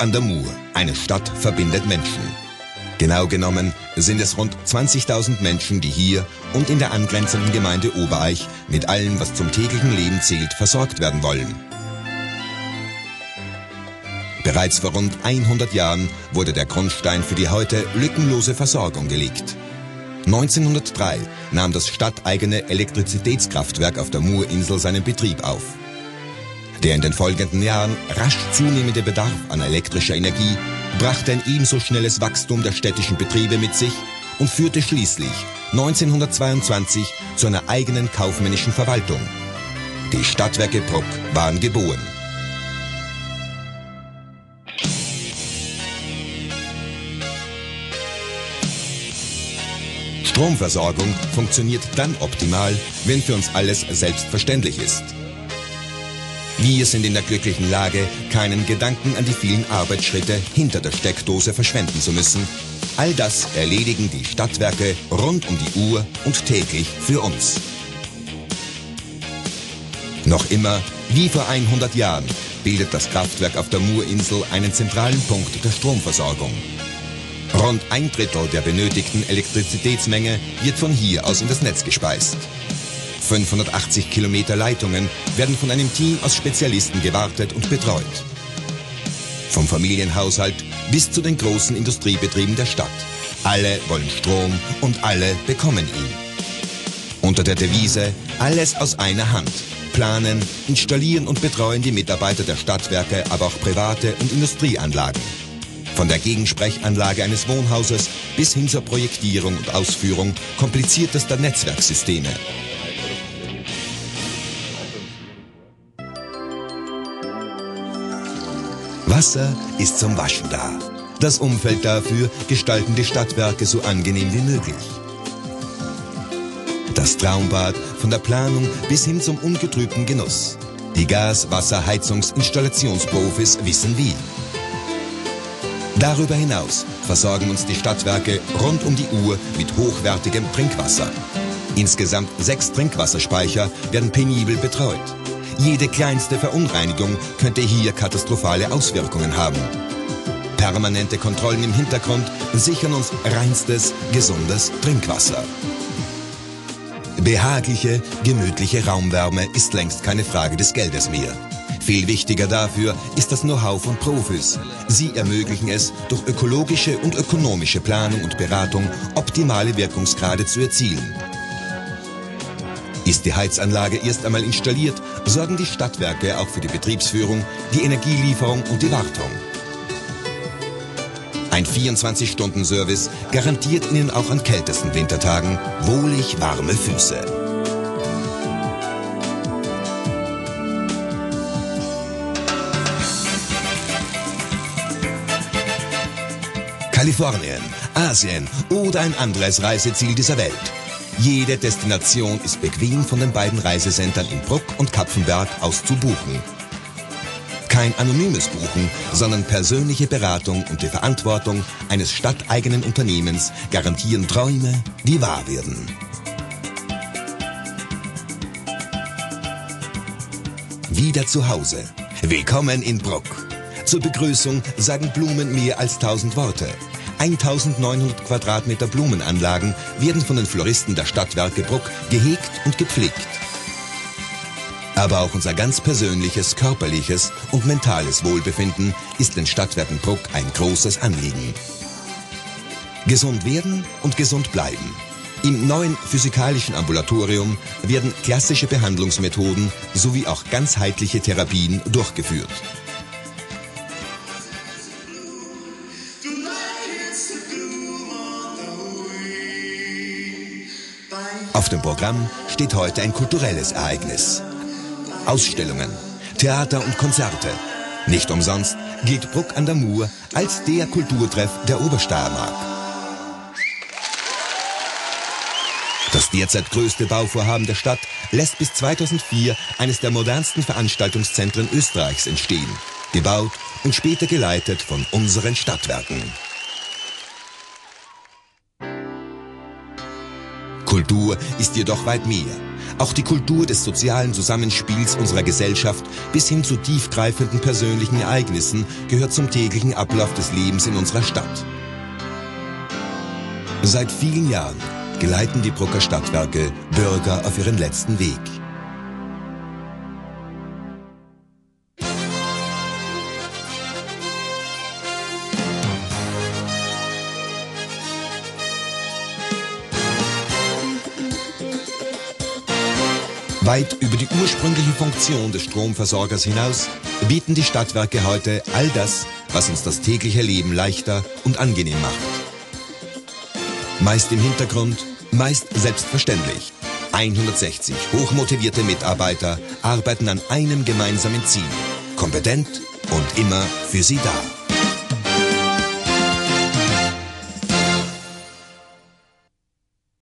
an der Mur. Eine Stadt verbindet Menschen. Genau genommen sind es rund 20.000 Menschen, die hier und in der angrenzenden Gemeinde Obereich mit allem, was zum täglichen Leben zählt, versorgt werden wollen. Bereits vor rund 100 Jahren wurde der Grundstein für die heute lückenlose Versorgung gelegt. 1903 nahm das stadteigene Elektrizitätskraftwerk auf der Murinsel seinen Betrieb auf. Der in den folgenden Jahren rasch zunehmende Bedarf an elektrischer Energie brachte ein ebenso schnelles Wachstum der städtischen Betriebe mit sich und führte schließlich 1922 zu einer eigenen kaufmännischen Verwaltung. Die Stadtwerke Bruck waren geboren. Stromversorgung funktioniert dann optimal, wenn für uns alles selbstverständlich ist. Wir sind in der glücklichen Lage, keinen Gedanken an die vielen Arbeitsschritte hinter der Steckdose verschwenden zu müssen. All das erledigen die Stadtwerke rund um die Uhr und täglich für uns. Noch immer, wie vor 100 Jahren, bildet das Kraftwerk auf der Murinsel einen zentralen Punkt der Stromversorgung. Rund ein Drittel der benötigten Elektrizitätsmenge wird von hier aus in das Netz gespeist. 580 Kilometer Leitungen werden von einem Team aus Spezialisten gewartet und betreut. Vom Familienhaushalt bis zu den großen Industriebetrieben der Stadt. Alle wollen Strom und alle bekommen ihn. Unter der Devise alles aus einer Hand. Planen, installieren und betreuen die Mitarbeiter der Stadtwerke, aber auch private und Industrieanlagen. Von der Gegensprechanlage eines Wohnhauses bis hin zur Projektierung und Ausführung kompliziertester Netzwerksysteme. Wasser ist zum Waschen da. Das Umfeld dafür gestalten die Stadtwerke so angenehm wie möglich. Das Traumbad von der Planung bis hin zum ungetrübten Genuss. Die Gas-, Wasser-, Heizungs-, Installationsprofis wissen wie. Darüber hinaus versorgen uns die Stadtwerke rund um die Uhr mit hochwertigem Trinkwasser. Insgesamt sechs Trinkwasserspeicher werden penibel betreut. Jede kleinste Verunreinigung könnte hier katastrophale Auswirkungen haben. Permanente Kontrollen im Hintergrund sichern uns reinstes, gesundes Trinkwasser. Behagliche, gemütliche Raumwärme ist längst keine Frage des Geldes mehr. Viel wichtiger dafür ist das Know-how von Profis. Sie ermöglichen es, durch ökologische und ökonomische Planung und Beratung optimale Wirkungsgrade zu erzielen. Ist die Heizanlage erst einmal installiert, sorgen die Stadtwerke auch für die Betriebsführung, die Energielieferung und die Wartung. Ein 24-Stunden-Service garantiert Ihnen auch an kältesten Wintertagen wohlig warme Füße. Kalifornien, Asien oder ein anderes Reiseziel dieser Welt. Jede Destination ist bequem von den beiden Reisecentern in Bruck und Kapfenberg aus zu buchen. Kein anonymes Buchen, sondern persönliche Beratung und die Verantwortung eines stadteigenen Unternehmens garantieren Träume, die wahr werden. Wieder zu Hause. Willkommen in Bruck. Zur Begrüßung sagen Blumen mehr als tausend Worte. 1900 Quadratmeter Blumenanlagen werden von den Floristen der Stadtwerke Bruck gehegt und gepflegt. Aber auch unser ganz persönliches, körperliches und mentales Wohlbefinden ist den Stadtwerken Bruck ein großes Anliegen. Gesund werden und gesund bleiben. Im neuen physikalischen Ambulatorium werden klassische Behandlungsmethoden sowie auch ganzheitliche Therapien durchgeführt. Auf dem Programm steht heute ein kulturelles Ereignis. Ausstellungen, Theater und Konzerte. Nicht umsonst gilt Bruck an der Mur als der Kulturtreff der Obersteiermark. Das derzeit größte Bauvorhaben der Stadt lässt bis 2004 eines der modernsten Veranstaltungszentren Österreichs entstehen, gebaut und später geleitet von unseren Stadtwerken. Kultur ist jedoch weit mehr. Auch die Kultur des sozialen Zusammenspiels unserer Gesellschaft bis hin zu tiefgreifenden persönlichen Ereignissen gehört zum täglichen Ablauf des Lebens in unserer Stadt. Seit vielen Jahren geleiten die Brucker Stadtwerke Bürger auf ihren letzten Weg. Weit über die ursprüngliche Funktion des Stromversorgers hinaus bieten die Stadtwerke heute all das, was uns das tägliche Leben leichter und angenehm macht. Meist im Hintergrund, meist selbstverständlich. 160 hochmotivierte Mitarbeiter arbeiten an einem gemeinsamen Ziel. Kompetent und immer für Sie da.